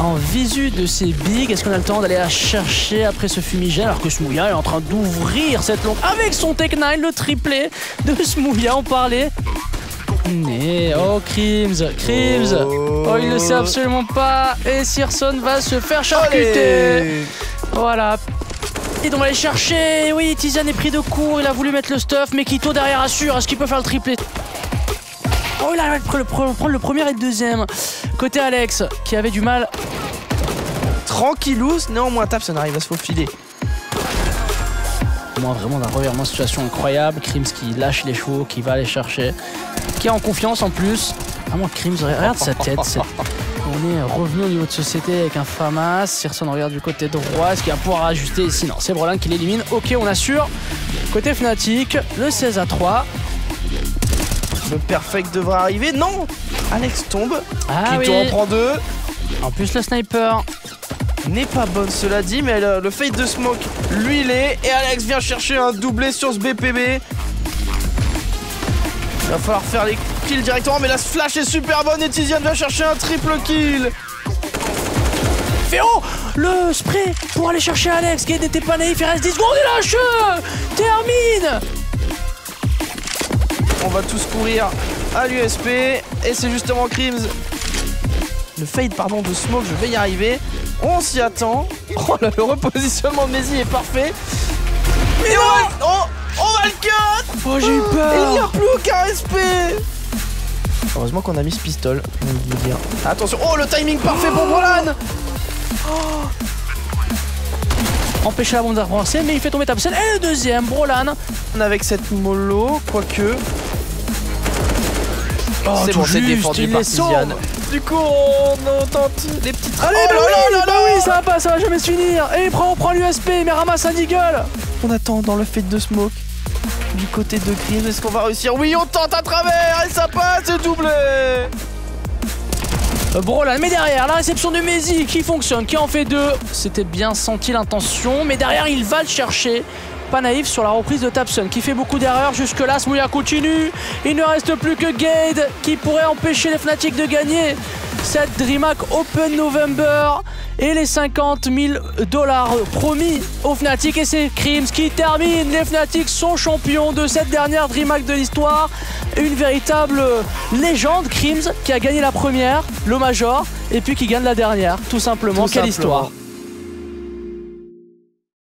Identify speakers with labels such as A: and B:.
A: en visu de ses bigs. Est-ce qu'on a le temps d'aller la chercher après ce fumigène alors que Smouya est en train d'ouvrir cette longue avec son Tech 9, le triplé de Smouya, on parlait. Mais oh Crims, Crims, oh. oh il ne sait absolument pas et Searson va se faire charcuter. Voilà, et donc on va aller chercher. Oui, Tizian est pris de court. Il a voulu mettre le stuff, mais Kito derrière assure. Est-ce qu'il peut faire le triplé? Oh, il a prendre le premier et le deuxième. Côté Alex, qui avait du mal.
B: Tranquillous, néanmoins Tapson arrive à se faufiler.
A: Moi, vraiment, d'un revirement de situation incroyable. Krims qui lâche les chevaux, qui va aller chercher. Qui est en confiance en plus. Vraiment, Krims, regarde sa tête. On est revenu au niveau de société avec un Famas. Sirson regarde du côté droit. Est-ce qu'il va pouvoir ajuster? Ici Non, c'est Brolin qui l'élimine. Ok, on assure. Côté Fnatic, le 16 à 3.
B: Le perfect devra arriver. Non Alex tombe. Ah Kito en prend deux.
A: En plus, le sniper
B: n'est pas bonne, cela dit, mais le, le fade de smoke, lui, il est. Et Alex vient chercher un doublé sur ce BPB. Il va falloir faire les kills directement, mais la flash est super bonne et Tiziane va chercher un triple kill.
A: Féo Le spray pour aller chercher Alex qui n'était pas naïf, il reste 10 secondes et lâche Termine
B: On va tous courir à l'USP et c'est justement Crims. Le fade pardon de Smoke, je vais y arriver. On s'y attend. Oh là, le repositionnement de Messi est parfait. Mais oh, oh on va le cut
A: Oh j'ai eu peur
B: Il n'y a plus aucun respect Heureusement qu'on a mis ce pistol, dire. Attention, oh le timing parfait pour Brolan
A: oh. Empêcher la bombe d'avancer, mais il fait tomber Tapsen. Et le deuxième, Brolan.
B: Avec cette mollo, quoique.
A: Oh, c'est bon, c'est défendu par Tiziane.
B: Du coup, on tente les petites.
A: Allez, oh bah, bah oui, ça va pas, ça va jamais se finir. Et il prend, on prend l'USP, mais ramasse un eagle.
B: On attend dans le fait de smoke du côté de Grim. Est-ce qu'on va réussir Oui, on tente à travers et ça passe, c'est doublé
A: euh, Brolan, mais derrière, la réception de Mezi qui fonctionne, qui en fait deux. C'était bien senti l'intention, mais derrière, il va le chercher. Pas naïf sur la reprise de Tapson qui fait beaucoup d'erreurs jusque-là. Smouya continue. Il ne reste plus que Gade qui pourrait empêcher les Fnatic de gagner cette DreamHack Open November et les 50 000 dollars promis aux Fnatic et c'est Crims qui termine. Les Fnatic sont champions de cette dernière DreamHack de l'histoire. Une véritable légende Crims qui a gagné la première, le Major, et puis qui gagne la dernière, tout simplement. Quelle histoire